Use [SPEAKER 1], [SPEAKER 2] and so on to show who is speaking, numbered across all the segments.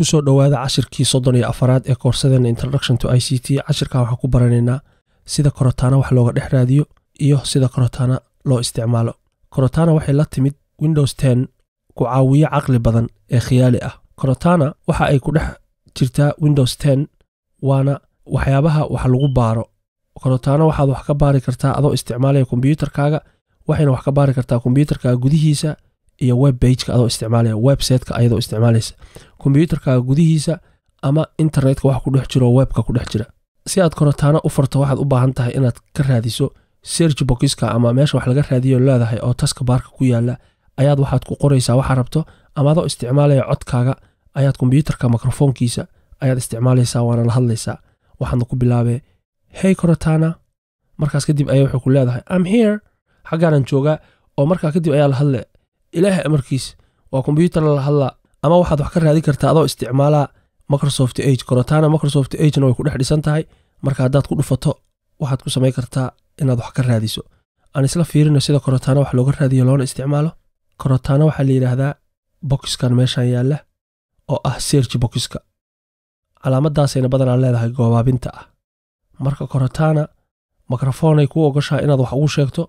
[SPEAKER 1] ku soo dhowaada cashirkii soddon iyo afaraad ee koorsadeena introduction to i c t. Cashirkan waxaan ku baranaynaa sida korotaana wax looga dhex raadiyo iyo sida korotaana loo isticmaalo. Korotaana waxay la timid windows ten ku caawiyo caqli badan ee khiyaali ah. Korotana waxa ay ku dhex jirtaa windows ten waana waxyaabaha wax lagu baaro. Korotaana waxaad wax ka baari kartaa adoo isticmaalaya kombyuutarkaaga waxayna wax ka baari kartaa kombyuutarkaaga gudihiisa iyo web bageka adoo isticmaalaya websiteka ayadoo isticmaalaysa kombyuutarkaaga gudihiisa ama internetka wax ku dhex jiro webka ku dhex jira. Si aad korotaana u farto waxaad u baahan tahay inaad ka raadiso sergi bokiska ama meesha wax laga raadiyo leedahay oo taska baarka ku yaalla ayaad waxaad ku qoraysaa waxaa rabto ama adoo isticmaalaya codkaaga ayaad kombyuutarka mikrofoonkiisa ayaad isticmaalaysaa waana la hadlaysaa. Waxaadna ku bilaabee hey korotana markaas kadib ayaa wuxuu ku leedahay am here xaggaanan joogaa oo markaa kadib ayaa la hadle ilaahay amarkiis waa kombyuutar la hadlaa ama waxaad wax ka raadin kartaa adoo isticmaalaa microsoft age korotana microsoft agena way ku dhex dhisan tahay. Marka haddaad ku dhufato waxaad ku samayn kartaa inaad wax ka raadiso. Aan isla fiirino sida korotana wax looga raadiyo loona isticmaalo. Korotana waxaa la yidhaahdaa bokiskan meeshan yaalla oo ah sergi bokiska calaamadaasayna badanaa leedahay goobaabinta ah. Marka korotana mikrofoonay kuu ogoshaha inaad wax ugu sheegto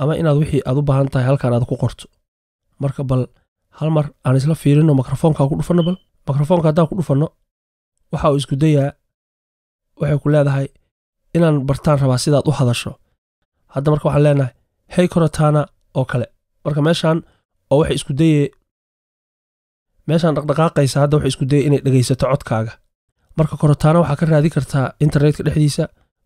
[SPEAKER 1] ama inaad wixii aad u baahan tahay halkan aad ku qorto. Marka bal hal mar aan isla fiirino mikrofoonkaa ku dhufanno bal? Mikrofoonka haddaan ku dhufanno waxa uu isku dayaa waxay ku leedahay inaan bartaan rabaa sidaad u hadasho. Hadda marka waxaan leenahay hey korotana oo kale. Marka meeshaan oo waxay isku dayee meeshaan dhaqdhaqaaqaysa hadda waxay isku dayay inay dhegaysato codkaaga. Marka korotana waxaa ka raadi kartaa internetka dhexdiisa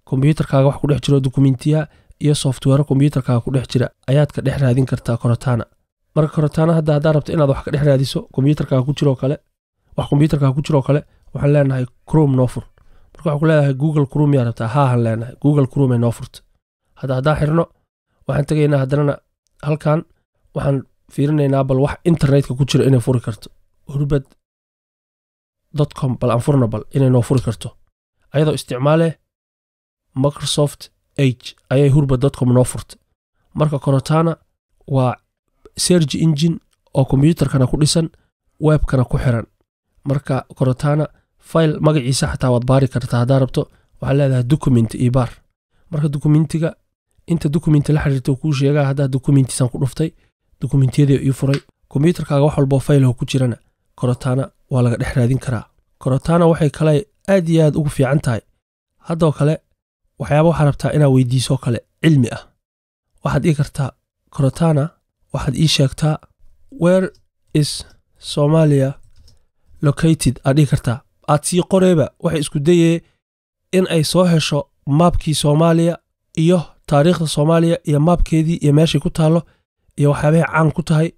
[SPEAKER 1] kombyuutarkaaga wax ku dhex jiro dukumentiya iyo software kombyuutarkaaga ku dhex jira ayaad ka dhex raadin kartaa korotana marka korotana hadda haddaa rabto inaad wax ka dhex raadiso kombyuutarkaaga ku jiroo kale wax kombyuutarkaaga ku jiroo kale waxaan leenahay crom noo fur. Marka waxaan ku leedahay google crom yaa rabtaa haahan leenahay. Google crom ee noo furta. Hadda haddaan xirno waxaan tegaynaa haddanana halkan waxaan fiirinaynaa bal wax internetka ku jira inay furi karto. Hurbad com bal aan furno bal inay noo furi karto. Ayadoo isticmaale microsoft age ayay hurba com noo furta. Marka korotana waa sergi engine oo kombyuutarkana ku dhisan webkana ku xiran. Marka korotana file magaciisa xataa waad baari kartaa haddaa rabto waxaa leedahay document iyo baar marka dokumentiga inta dokumenti la xiriirta kuu sheegaa haddaa dokumentisan ku dhuftay dokumentiyadii ii furay kombyuutarkaaga wax walboo faylaho ku jirana korotana waa laga dhex raadin karaa. Korotana waxay kale aad iyo aad ugu fiican tahay. Haddoo kale waxyaaba waxaa rabtaa inaa weydiisoo kale cilmi ah. Waxaad ii kartaa korotana waxaad ii sheegtaa where is somalia located? Aad dhihi kartaa aad sii qoreeba waxay isku dayee in ay soo hesho maabkii soomaaliya iyo taariikhda soomaaliya iyo maabkeedii iyo meeshay ku taallo iyo waxyaabahay caan ku tahay.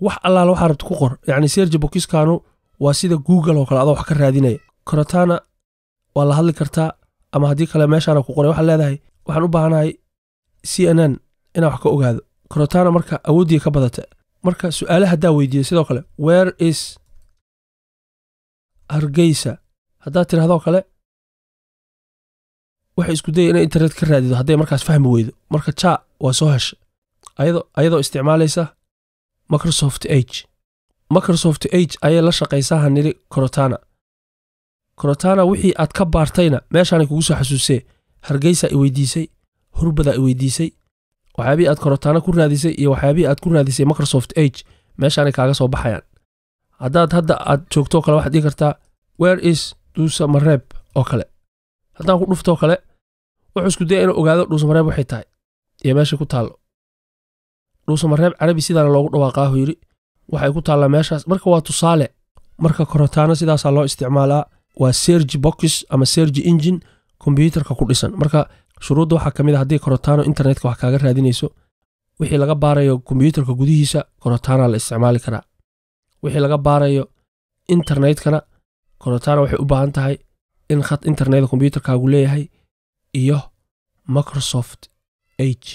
[SPEAKER 1] Wax allaala waxaa rabta ku qor. Yacni sergi bokiskanu waa sida google oo kale adoo wax ka raadinaya. Korotana waa la hadli kartaa ama haddii kale meeshaana ku qoray waxaad leedahay waxaan u baahanahay c n n inaan wax ka ogaado korotana marka awooddii ka badata marka su'aale haddaa weydiiya sidoo kale where is hargeysa? Haddaad tirahdoo kale waxay isku daya inay internet ka raadido hadday markaas fahmi weydo. Marka ja waa soo hesha ayadoo isticmaalaysa microsoft age microsoft age ayay la shaqaysaa haniri korotana korotana wixii aad ka baartayna meeshaanay kugu soo xasuusee hargeysa i weydiisay hurbadaa i weydiisay waxyaabihii aad korotana ku raadisay iyo waxyaabihii aad ku raadisay microsoft age meeshaanay kaaga soo baxayaan. Haddaad hadda aad joogtoo kale waxaad dhigi kartaa where is dhuusamareeb oo kale? Haddaan ku dhuftoo kale wuxuu isku daya inuu ogaado dhuusamareeb waxay tahay. Iyo meeshay ku taallo dhuusamareeb carabi sidaana loogu dhawaaqaahu yidhi waxay ku taallaa meeshaas. Marka waa tusaale marka korotana sidaasaa loo isticmaalaa waa sergi box ama sergi engine kombyuutarka ku dhisan. Marka shuruudda waxaa ka mid a haddii korotano internetka wax kaaga raadinayso wixii laga baarayo kombyuutarka gudihiisa korotana la isticmaali karaa wixii laga baarayo internetkana korotana waxay u baahan tahay in khad internetka kombyuutarkaagu leeyahay iyo microsoft age